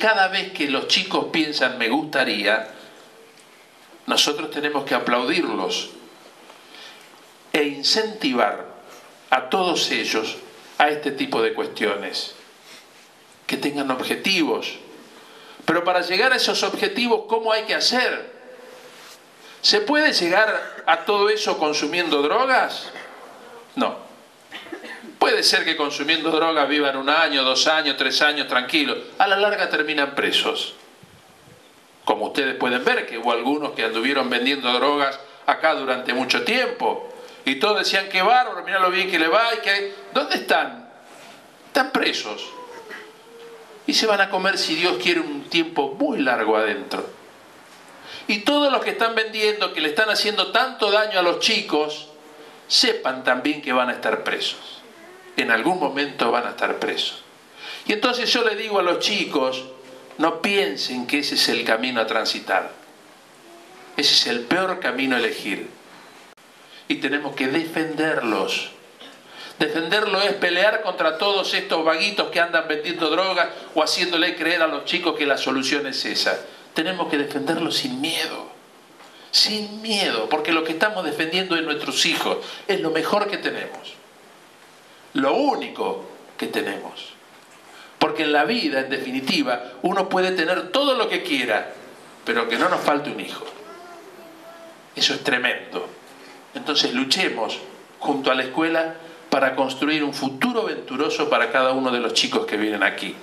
Cada vez que los chicos piensan me gustaría, nosotros tenemos que aplaudirlos e incentivar a todos ellos a este tipo de cuestiones, que tengan objetivos. Pero para llegar a esos objetivos, ¿cómo hay que hacer? ¿Se puede llegar a todo eso consumiendo drogas? No. Puede ser que consumiendo drogas vivan un año, dos años, tres años tranquilos. A la larga terminan presos. Como ustedes pueden ver, que hubo algunos que anduvieron vendiendo drogas acá durante mucho tiempo. Y todos decían que bárbaro, mira lo bien que le va y que... ¿Dónde están? Están presos. Y se van a comer, si Dios quiere, un tiempo muy largo adentro. Y todos los que están vendiendo, que le están haciendo tanto daño a los chicos, sepan también que van a estar presos. En algún momento van a estar presos. Y entonces yo le digo a los chicos, no piensen que ese es el camino a transitar. Ese es el peor camino a elegir y tenemos que defenderlos. Defenderlo es pelear contra todos estos vaguitos que andan vendiendo drogas o haciéndole creer a los chicos que la solución es esa. Tenemos que defenderlos sin miedo. Sin miedo, porque lo que estamos defendiendo es nuestros hijos. Es lo mejor que tenemos. Lo único que tenemos. Porque en la vida, en definitiva, uno puede tener todo lo que quiera, pero que no nos falte un hijo. Eso es tremendo. Entonces luchemos junto a la escuela para construir un futuro venturoso para cada uno de los chicos que vienen aquí.